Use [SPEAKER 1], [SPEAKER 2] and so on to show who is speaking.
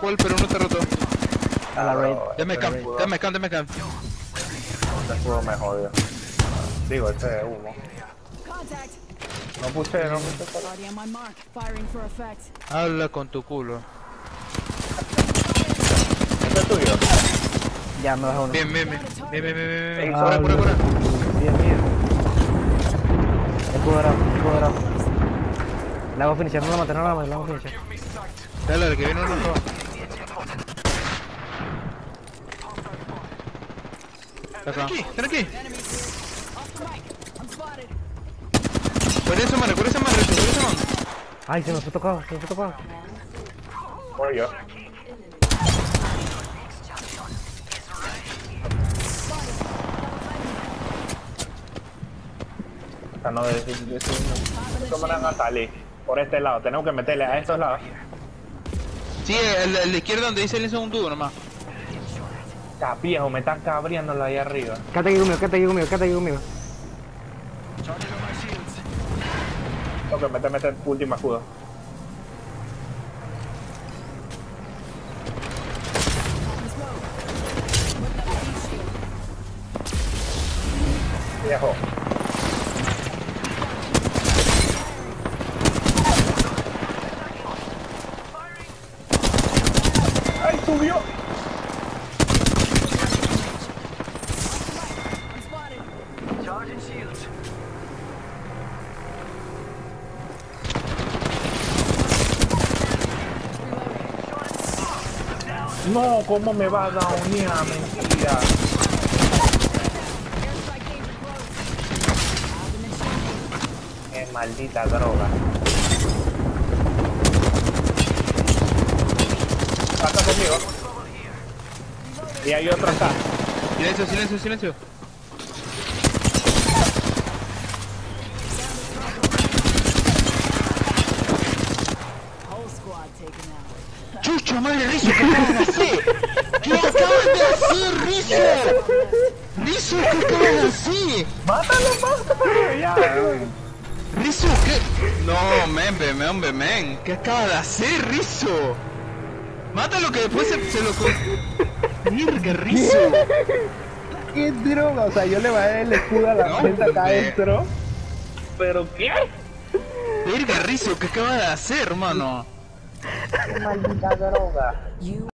[SPEAKER 1] Pero no está roto.
[SPEAKER 2] A la raid.
[SPEAKER 1] Dame
[SPEAKER 2] a la
[SPEAKER 1] cam,
[SPEAKER 2] raid.
[SPEAKER 1] dame cam, dame cam.
[SPEAKER 3] Este escudo me jodió. Digo, este es humo. No puse, no puse.
[SPEAKER 1] Habla con tu culo.
[SPEAKER 3] Este es tuyo.
[SPEAKER 2] Ya me bajo uno.
[SPEAKER 1] Bien, bien, bien. Bien, bien, bien, bien, bien.
[SPEAKER 2] Ah,
[SPEAKER 1] Cura, cura, cura.
[SPEAKER 2] Bien, bien. Escudo dorado. La hago finishar, no la maté, no la maté, la hago finishar.
[SPEAKER 1] Dale, el que viene uno rojo. Acá. Aquí, están aquí.
[SPEAKER 4] Off the mic. I'm spotted.
[SPEAKER 1] Por eso, mano, por eso, mano, por eso, mano.
[SPEAKER 2] Ay, se me fue tocado, se me fue tocado.
[SPEAKER 3] Voy yo. O sea, no de decir, decir, toman a salir por este lado. Tenemos que meterle a estos lados.
[SPEAKER 1] Sí, el, el de izquierda donde dice el segundo nomás.
[SPEAKER 3] Ya viejo, me están cabriéndolo ahí arriba.
[SPEAKER 2] Quédate aquí conmigo, quédate aquí conmigo, quédate aquí conmigo.
[SPEAKER 3] Tengo que meter, meter última escudo. Viejo. ¡Ay, subió! No, ¿cómo me va a dar unida? Mentira. Qué maldita droga. Pasa conmigo. Y hay otro acá.
[SPEAKER 1] Silencio, silencio, silencio. Madre, Rizo, ¿qué acabas de hacer? ¿Qué acabas de hacer, Rizo? Rizo, ¿qué acabas de hacer?
[SPEAKER 3] ¡Mátalo, mátalo! Ya.
[SPEAKER 1] Rizo, ¿qué? No, men, men, hombre, men. ¿Qué acabas de hacer, Rizo? Mátalo que después se, se lo... Mierda, Rizo.
[SPEAKER 3] ¡Qué droga! O sea, yo le bajé el escudo a la
[SPEAKER 1] No,
[SPEAKER 3] gente acá adentro. ¿Pero qué?
[SPEAKER 1] Verga, Rizo, ¿qué acabas de hacer, hermano?
[SPEAKER 3] ¡Qué maldita droga!
[SPEAKER 4] You